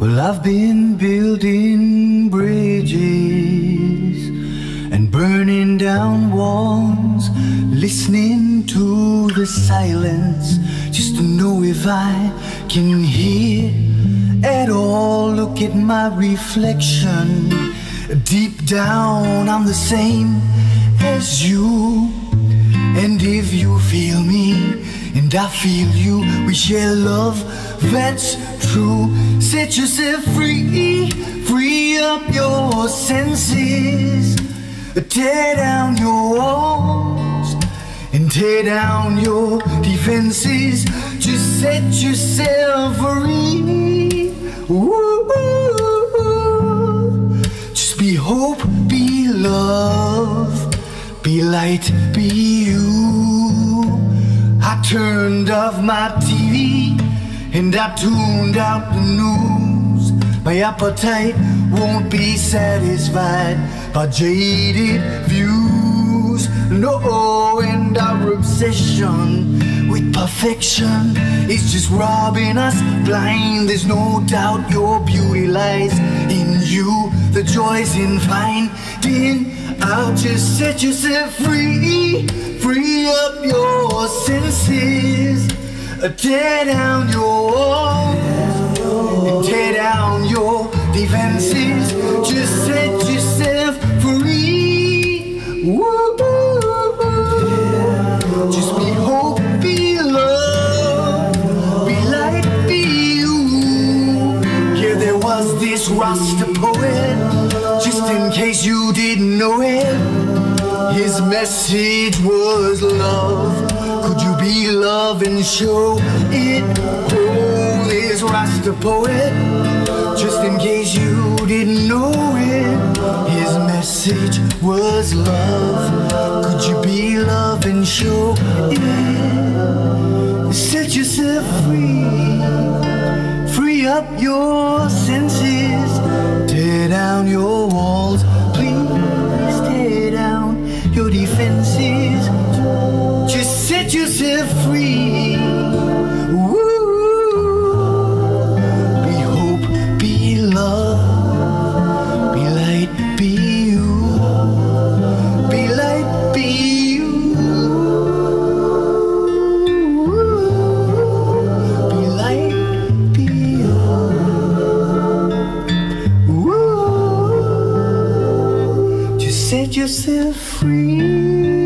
Well, I've been building bridges and burning down walls, listening to the silence just to know if I can hear at all. Look at my reflection. Deep down, I'm the same as you. And if you feel me and I feel you, we share love that's true. Set yourself free, free up your senses. Tear down your walls and tear down your defenses. Just set yourself free. Ooh, just be hope, be love, be light, be you. I turned off my TV and I tuned out the news. My appetite won't be satisfied by jaded views. No, and our obsession with perfection is just robbing us blind. There's no doubt your beauty lies in you. The joys in finding out. Just set yourself free, free up your senses. Uh, tear down your walls tear down your defenses. Just set yourself free. Woo. This Rasta poet, just in case you didn't know it. His message was love. Could you be love and show it? Oh, this Rasta poet, just in case you didn't know it. His message was love. Could you be love and show it? Set yourself free. Free up your set yourself free.